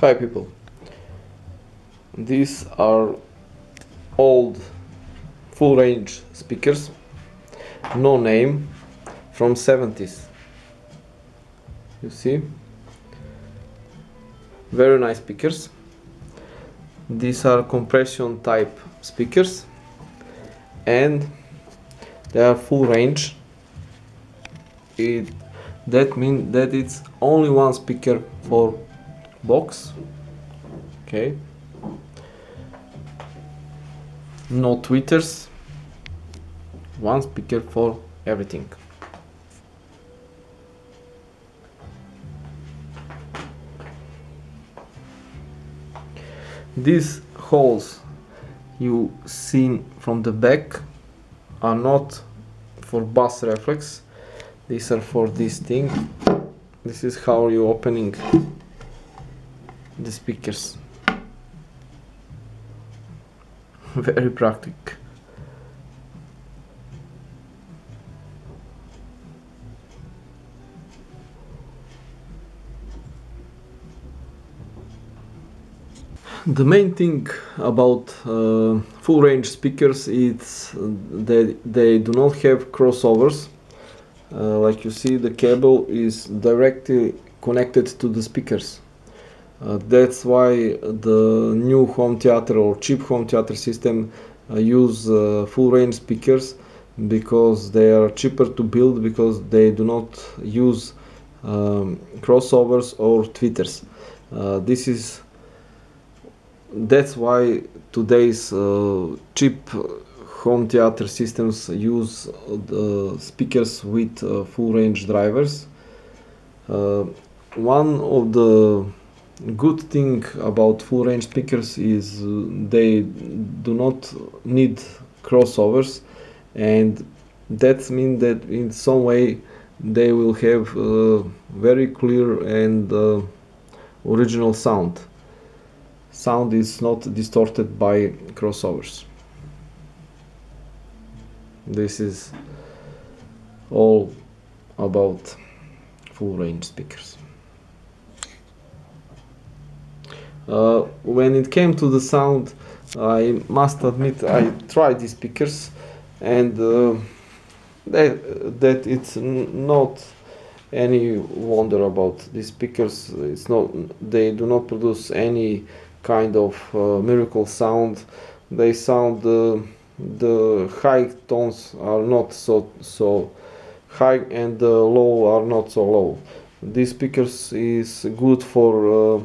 Hi people. These are old full range speakers, no name, from 70s. You see? Very nice speakers. These are compression type speakers and they are full range. It that means that it's only one speaker for box. Okay. No tweeters. One speaker for everything. These holes you seen from the back are not for bass reflex. These are for this thing. This is how you opening the speakers. Very practical the main thing about uh, full range speakers is that they do not have crossovers. Uh, like you see the cable is directly connected to the speakers that's why the new home theater or cheap home theater system uh, use uh, full range speakers because they are cheaper to build because they do not use um, crossovers or tweeters. Uh, this is that's why today's uh, cheap home theater systems use the speakers with full range drivers. one of the good thing about full range speakers is uh, they do not need crossovers and that means that in some way they will have uh, very clear and uh, original sound. Sound is not distorted by crossovers. This is all about full range speakers Uh, when it came to the sound, I must admit I tried these speakers and uh, that, that it's not any wonder about these speakers. It's not they do not produce any kind of uh, miracle sound. They sound uh, the high tones are not so so high and the low are not so low. These speakers is good for uh,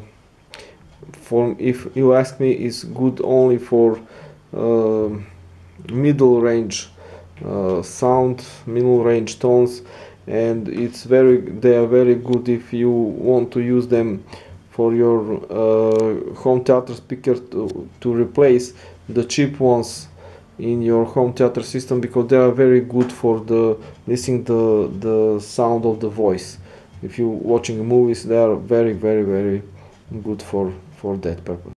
for if you ask me is good only for uh, middle range uh, sound middle range tones and it's very they are very good if you want to use them for your uh, home theater speaker to, to replace the cheap ones in your home theater system because they are very good for the listening the the sound of the voice. If you watching movies they are very very very good for for that purpose